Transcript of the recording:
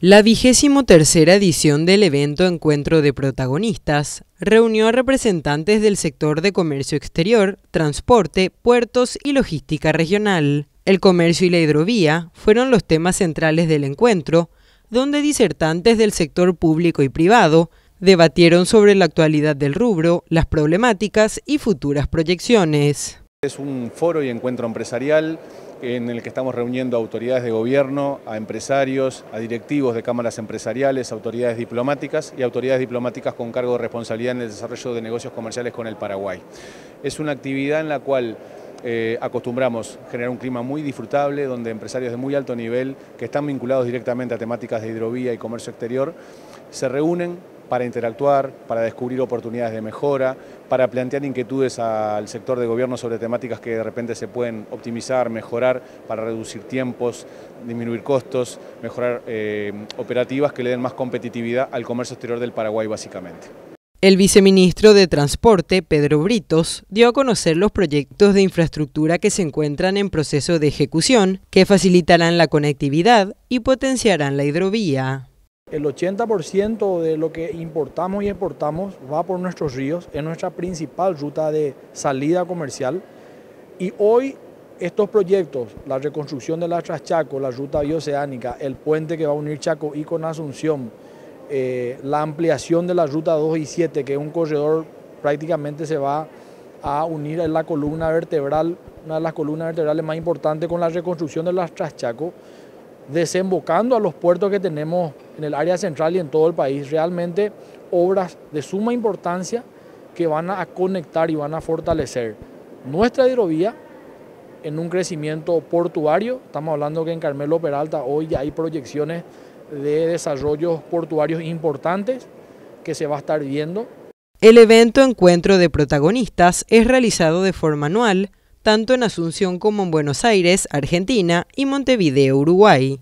La vigésimo tercera edición del evento Encuentro de Protagonistas reunió a representantes del sector de comercio exterior, transporte, puertos y logística regional. El comercio y la hidrovía fueron los temas centrales del encuentro, donde disertantes del sector público y privado debatieron sobre la actualidad del rubro, las problemáticas y futuras proyecciones. Es un foro y encuentro empresarial en el que estamos reuniendo a autoridades de gobierno, a empresarios, a directivos de cámaras empresariales, autoridades diplomáticas y autoridades diplomáticas con cargo de responsabilidad en el desarrollo de negocios comerciales con el Paraguay. Es una actividad en la cual eh, acostumbramos generar un clima muy disfrutable, donde empresarios de muy alto nivel, que están vinculados directamente a temáticas de hidrovía y comercio exterior, se reúnen para interactuar, para descubrir oportunidades de mejora, para plantear inquietudes al sector de gobierno sobre temáticas que de repente se pueden optimizar, mejorar, para reducir tiempos, disminuir costos, mejorar eh, operativas que le den más competitividad al comercio exterior del Paraguay básicamente. El viceministro de Transporte, Pedro Britos, dio a conocer los proyectos de infraestructura que se encuentran en proceso de ejecución, que facilitarán la conectividad y potenciarán la hidrovía. El 80% de lo que importamos y exportamos va por nuestros ríos, es nuestra principal ruta de salida comercial. Y hoy estos proyectos, la reconstrucción de la Traschaco, la ruta bioceánica, el puente que va a unir Chaco y con Asunción, eh, la ampliación de la ruta 2 y 7, que es un corredor prácticamente se va a unir en la columna vertebral, una de las columnas vertebrales más importantes con la reconstrucción de la Traschaco, desembocando a los puertos que tenemos en el área central y en todo el país. Realmente obras de suma importancia que van a conectar y van a fortalecer nuestra hidrovía en un crecimiento portuario. Estamos hablando que en Carmelo Peralta hoy ya hay proyecciones de desarrollos portuarios importantes que se va a estar viendo. El evento Encuentro de Protagonistas es realizado de forma anual tanto en Asunción como en Buenos Aires, Argentina y Montevideo, Uruguay.